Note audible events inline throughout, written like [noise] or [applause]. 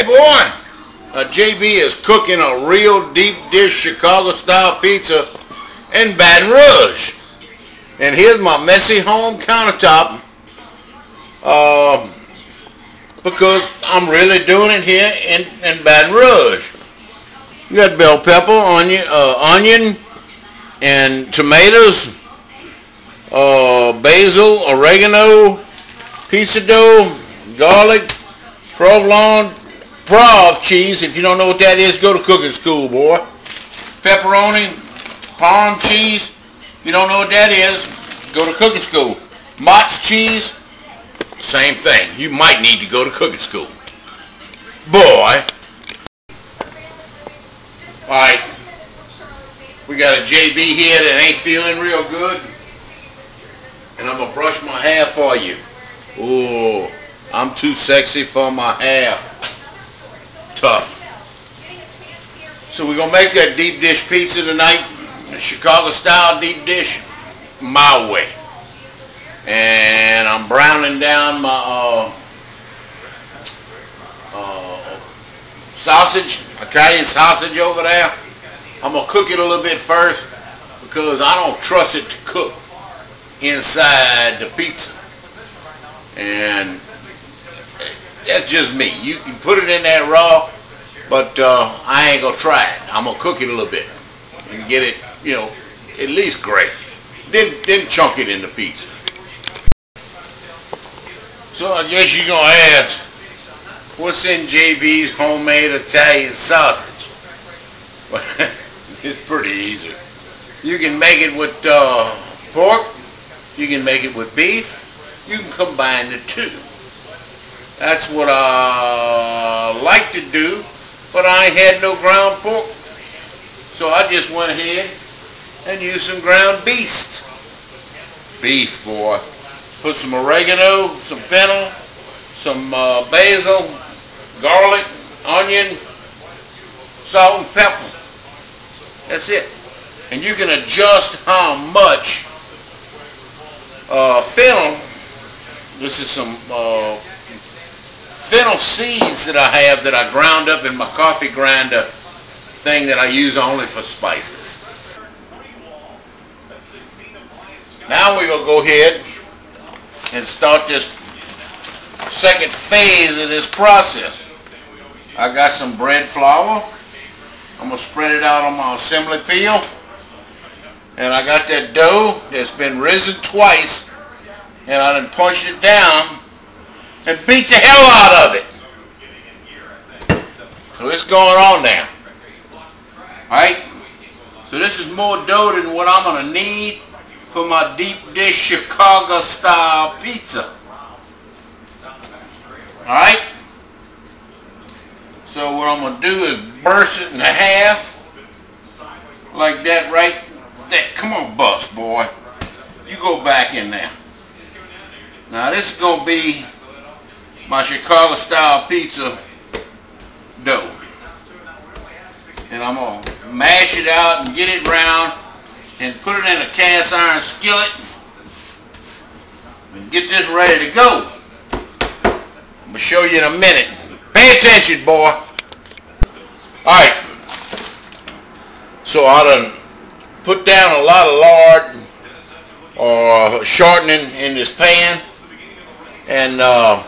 Hey boy, JB is cooking a real deep dish Chicago style pizza in Baton Rouge. And here's my messy home countertop uh, because I'm really doing it here in, in Baton Rouge. You got bell pepper, onion, uh, onion and tomatoes, uh, basil, oregano, pizza dough, garlic, provolone, prov cheese. If you don't know what that is, go to cooking school, boy. Pepperoni, parm cheese. If you don't know what that is, go to cooking school. mozz cheese, same thing. You might need to go to cooking school. Boy. Alright. We got a JB here that ain't feeling real good. And I'm going to brush my hair for you. Ooh, I'm too sexy for my hair. Tough. So we're going to make that deep dish pizza tonight. Chicago style deep dish. My way. And I'm browning down my uh, uh, sausage, Italian sausage over there. I'm going to cook it a little bit first because I don't trust it to cook inside the pizza. And that's just me. You can put it in there raw, but uh, I ain't going to try it. I'm going to cook it a little bit and get it, you know, at least great. Then, then chunk it in the pizza. So I guess you're going to ask, what's in JB's homemade Italian sausage? [laughs] it's pretty easy. You can make it with uh, pork, you can make it with beef, you can combine the two. That's what I like to do, but I had no ground pork. So I just went ahead and used some ground beast. Beef, boy. Put some oregano, some fennel, some uh, basil, garlic, onion, salt and pepper. That's it. And you can adjust how much uh, fennel, this is some uh, fennel seeds that I have that I ground up in my coffee grinder thing that I use only for spices. Now we're going to go ahead and start this second phase of this process. I got some bread flour. I'm going to spread it out on my assembly peel. And I got that dough that's been risen twice and I done punched it down and beat the hell out of it. So it's going on now. Alright? So this is more dough than what I'm going to need for my deep dish Chicago style pizza. Alright? So what I'm going to do is burst it in half like that right there. Come on bust boy. You go back in there. Now this is going to be my Chicago style pizza dough. And I'm going to mash it out and get it round and put it in a cast iron skillet and get this ready to go. I'm going to show you in a minute. Pay attention, boy. Alright. So I done put down a lot of lard or shortening in this pan. And uh,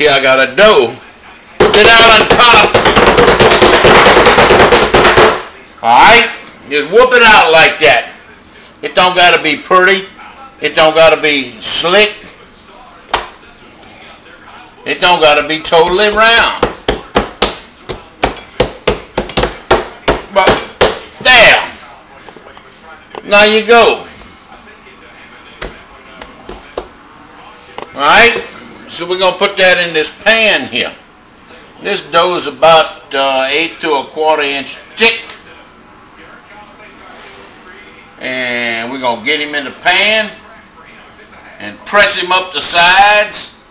here I got a dough. Put it out on top. Alright? Just whoop it out like that. It don't got to be pretty. It don't got to be slick. It don't got to be totally round. But, there. Now you go. Alright? So we're going to put that in this pan here. This dough is about uh, 8 to a quarter inch thick. And we're going to get him in the pan and press him up the sides.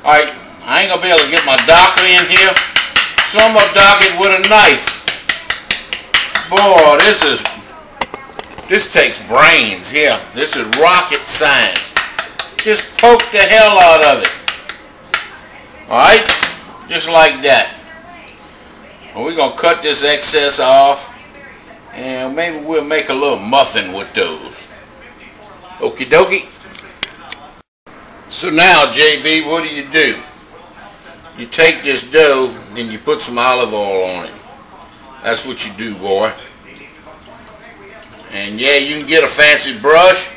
Alright, I ain't going to be able to get my docker in here, so I'm going to dock it with a knife. Boy, this is, this takes brains here. This is rocket science. Just poke the hell out of it. Alright, Just like that. And we're going to cut this excess off. And maybe we'll make a little muffin with those. Okie dokie. So now, JB, what do you do? You take this dough and you put some olive oil on it. That's what you do, boy. And yeah, you can get a fancy brush,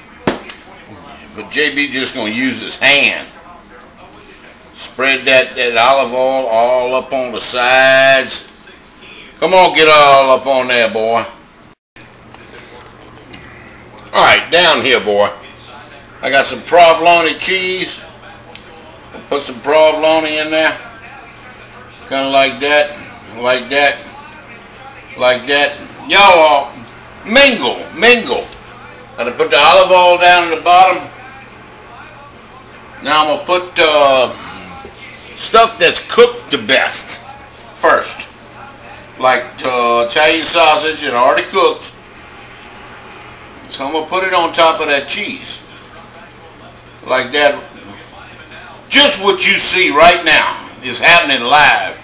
but JB just going to use his hand. Spread that, that olive oil all up on the sides. Come on, get all up on there, boy. Alright, down here, boy. I got some provolone cheese. I'll put some provolone in there. Kind of like that, like that, like that. Y'all mingle, mingle. I put the olive oil down in the bottom. Now I'm going to put uh, stuff that's cooked the best first. Like uh, Italian sausage and already cooked. So I'm going to put it on top of that cheese. Like that. Just what you see right now is happening live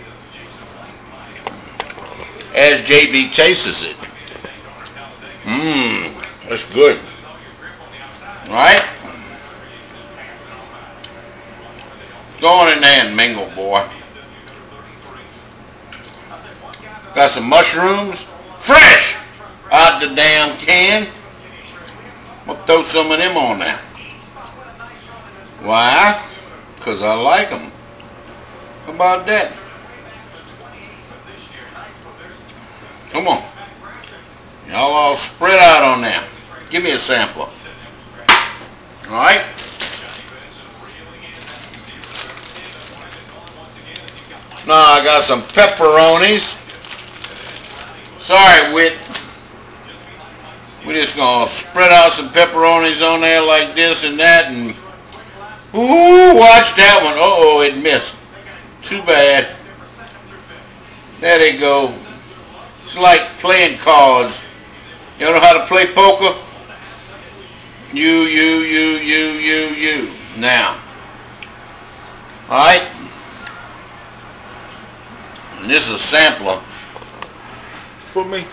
as JB chases it. Mmm, that's good. Right? Go on in there and mingle, boy. Got some mushrooms, fresh, out the damn can. I'll throw some of them on there. Why? Because I like them. How about that? Come on. Y'all all spread out on there. Give me a sampler. Alright? Now I got some pepperonis. Sorry, Wit. We're just going to spread out some pepperonis on there like this and that and ooh, watch that one. Uh-oh, it missed. Too bad. There they go. It's like playing cards. You know how to play poker? You, you, you, you, you, you. Now. Alright? And this is a sampler for me.